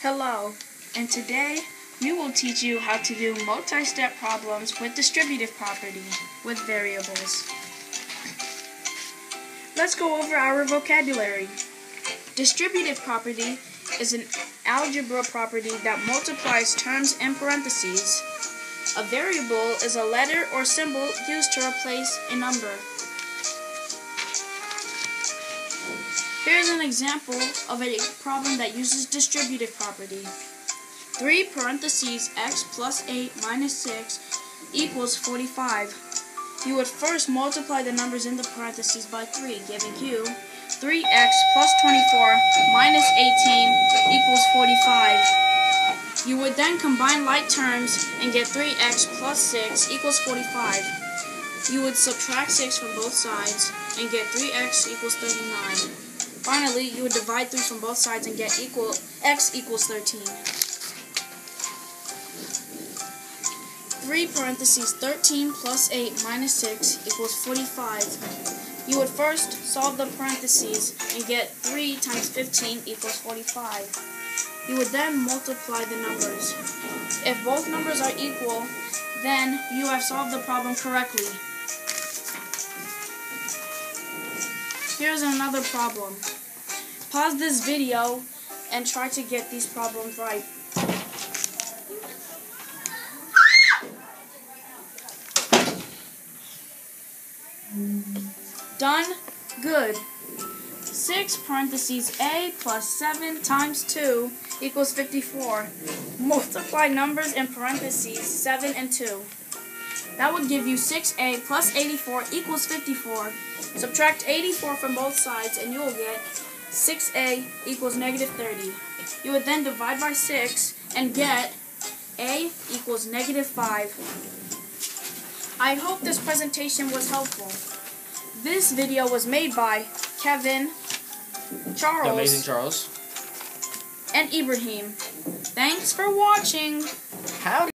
Hello, and today we will teach you how to do multi-step problems with distributive property with variables. Let's go over our vocabulary. Distributive property is an algebra property that multiplies terms in parentheses. A variable is a letter or symbol used to replace a number. Here's an example of a problem that uses distributive property. 3 parentheses x plus 8 minus 6 equals 45. You would first multiply the numbers in the parentheses by 3, giving you 3x plus 24 minus 18 equals 45. You would then combine like terms and get 3x plus 6 equals 45. You would subtract 6 from both sides and get 3x equals 39. Finally, you would divide 3 from both sides and get equal x equals 13. 3 parentheses 13 plus 8 minus 6 equals 45. You would first solve the parentheses and get 3 times 15 equals 45. You would then multiply the numbers. If both numbers are equal, then you have solved the problem correctly. Here's another problem. Pause this video and try to get these problems right. Done? Good. 6 parentheses a plus 7 times 2 equals 54. Multiply numbers in parentheses 7 and 2. That would give you 6a plus 84 equals 54. Subtract 84 from both sides and you will get 6a equals negative 30. You would then divide by 6 and get a equals negative 5. I hope this presentation was helpful. This video was made by Kevin, Charles, Amazing Charles, and Ibrahim. Thanks for watching. How